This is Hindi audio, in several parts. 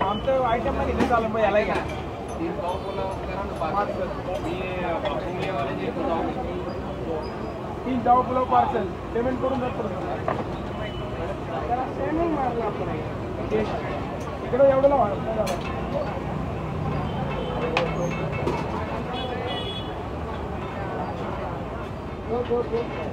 आमचं आयटम नाही घेतलं चालेल मग याला घ्या तीन पाव पुलाव करा ना पार्सल मी भुंगलेवाले जे पुलाव तीन डाव पुलाव पार्सल पेमेंट करून जात त्याला पेमेंट मारलं आपण इकडं एवढं वाढत नाही दादा. go, go, go.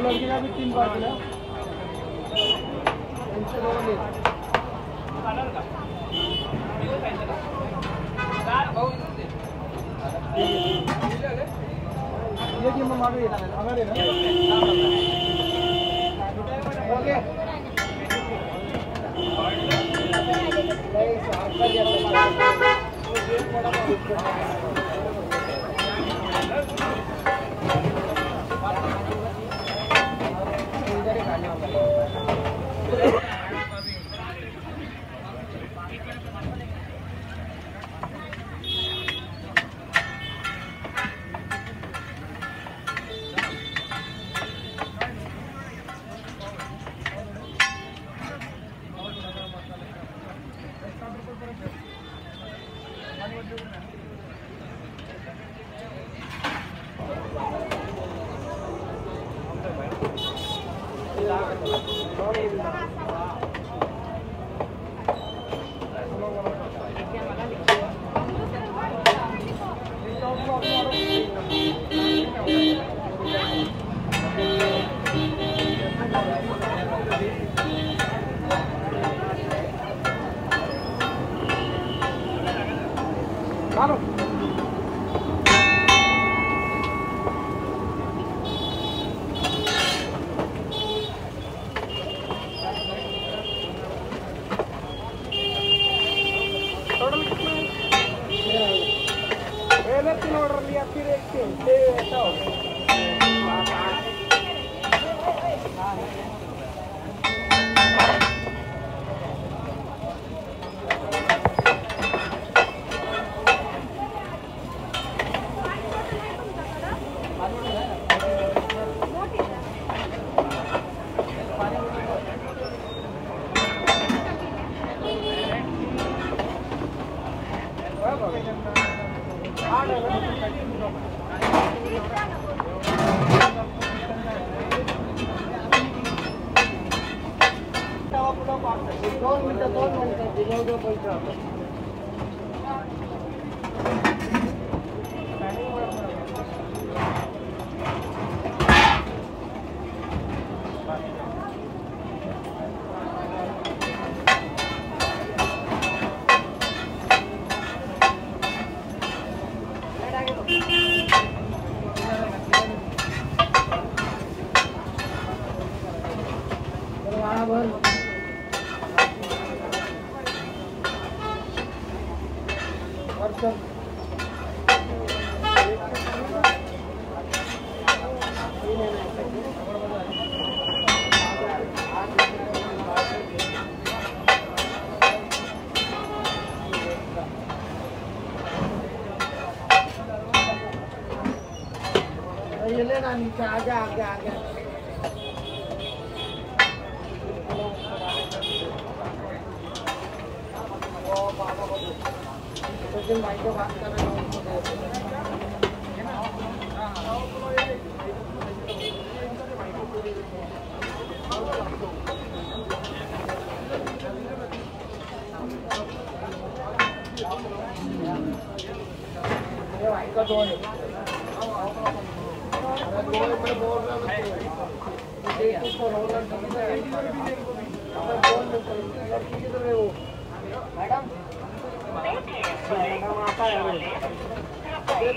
लड़के का भी तीन पार्सल है ये कि Thank टोटल कितना है पहले तीन ऑर्डर लिया फिर एक तीन ये ऐसा हो गया दोन मिनिटं दोन मिनिटं दिलं पैसे ये लेना नीचे आगे आगे आगे सचिन भाई को बात कर रहे हैं उनको दे दो। इसका दो है दो है, मैं बोल रहा हूँ तो। एक तो रोलर की है? मैडम मैडम आता है अभी। ये